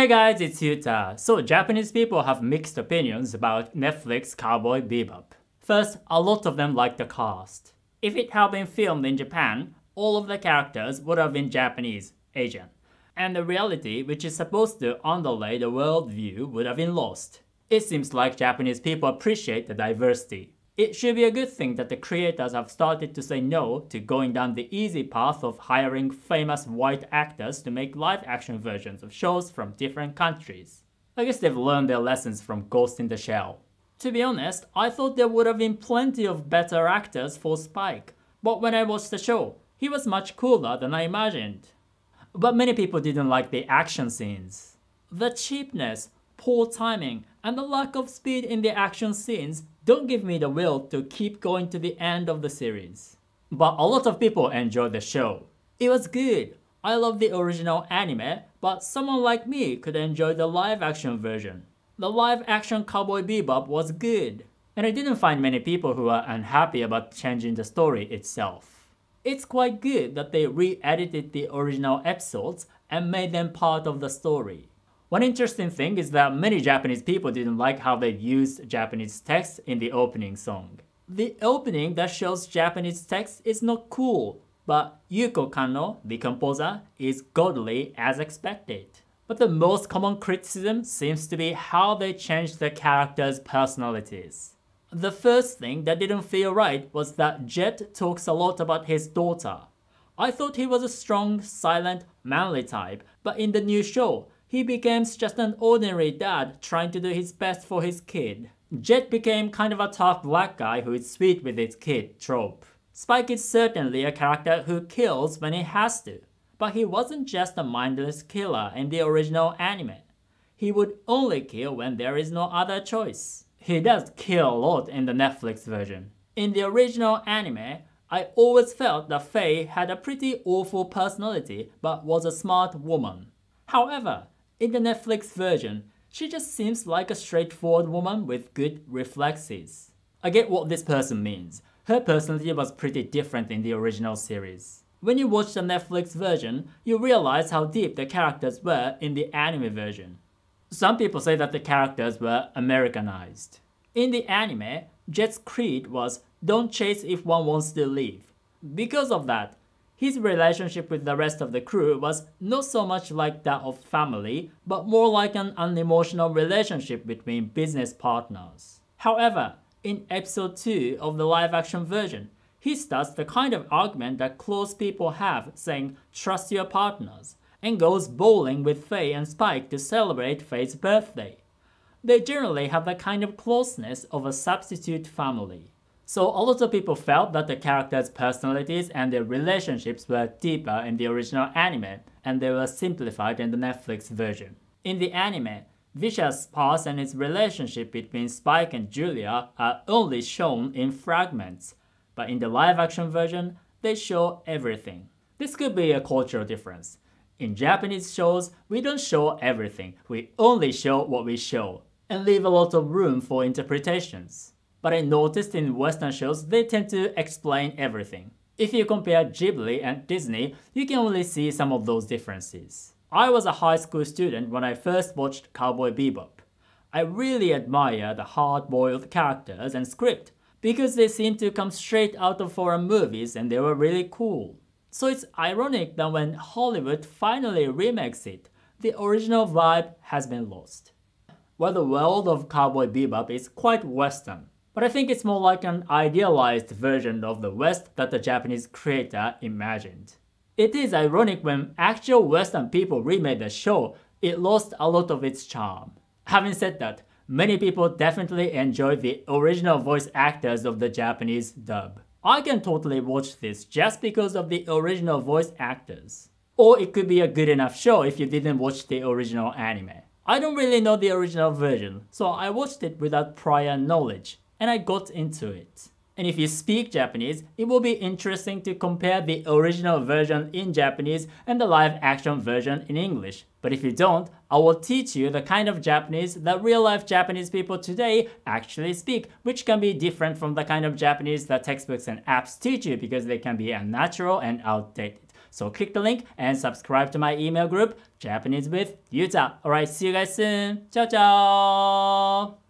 Hey guys, it's Yuta. So Japanese people have mixed opinions about Netflix Cowboy Bebop. First, a lot of them like the cast. If it had been filmed in Japan, all of the characters would have been Japanese, Asian. And the reality, which is supposed to underlay the worldview, would have been lost. It seems like Japanese people appreciate the diversity. It should be a good thing that the creators have started to say no to going down the easy path of hiring famous white actors to make live action versions of shows from different countries. I guess they've learned their lessons from Ghost in the Shell. To be honest, I thought there would have been plenty of better actors for Spike, but when I watched the show, he was much cooler than I imagined. But many people didn't like the action scenes. The cheapness, poor timing, and the lack of speed in the action scenes don't give me the will to keep going to the end of the series. But a lot of people enjoyed the show. It was good. I love the original anime, but someone like me could enjoy the live action version. The live action Cowboy Bebop was good, and I didn't find many people who are unhappy about changing the story itself. It's quite good that they re-edited the original episodes and made them part of the story. One interesting thing is that many Japanese people didn't like how they used Japanese text in the opening song. The opening that shows Japanese text is not cool, but Yuko Kanno, the composer, is godly as expected. But the most common criticism seems to be how they changed the characters' personalities. The first thing that didn't feel right was that Jet talks a lot about his daughter. I thought he was a strong, silent, manly type, but in the new show, he becomes just an ordinary dad trying to do his best for his kid. Jet became kind of a tough black guy who is sweet with his kid trope. Spike is certainly a character who kills when he has to, but he wasn't just a mindless killer in the original anime. He would only kill when there is no other choice. He does kill a lot in the Netflix version. In the original anime, I always felt that Faye had a pretty awful personality but was a smart woman. However, in the Netflix version, she just seems like a straightforward woman with good reflexes. I get what this person means. Her personality was pretty different in the original series. When you watch the Netflix version, you realize how deep the characters were in the anime version. Some people say that the characters were Americanized. In the anime, Jet's creed was don't chase if one wants to leave. Because of that, his relationship with the rest of the crew was not so much like that of family, but more like an unemotional relationship between business partners. However, in episode 2 of the live action version, he starts the kind of argument that close people have saying trust your partners and goes bowling with Faye and Spike to celebrate Faye's birthday. They generally have the kind of closeness of a substitute family. So a lot of people felt that the characters' personalities and their relationships were deeper in the original anime, and they were simplified in the Netflix version. In the anime, Vicious past and its relationship between Spike and Julia are only shown in fragments, but in the live-action version, they show everything. This could be a cultural difference. In Japanese shows, we don't show everything, we only show what we show, and leave a lot of room for interpretations but I noticed in Western shows they tend to explain everything. If you compare Ghibli and Disney, you can only see some of those differences. I was a high school student when I first watched Cowboy Bebop. I really admire the hard-boiled characters and script because they seem to come straight out of foreign movies and they were really cool. So it's ironic that when Hollywood finally remakes it, the original vibe has been lost. While the world of Cowboy Bebop is quite western, but I think it's more like an idealized version of the West that the Japanese creator imagined. It is ironic when actual Western people remade the show, it lost a lot of its charm. Having said that, many people definitely enjoy the original voice actors of the Japanese dub. I can totally watch this just because of the original voice actors. Or it could be a good enough show if you didn't watch the original anime. I don't really know the original version, so I watched it without prior knowledge and I got into it. And if you speak Japanese, it will be interesting to compare the original version in Japanese and the live action version in English. But if you don't, I will teach you the kind of Japanese that real life Japanese people today actually speak, which can be different from the kind of Japanese that textbooks and apps teach you because they can be unnatural and outdated. So click the link and subscribe to my email group, Japanese with Yuta. Alright, see you guys soon. Ciao, ciao!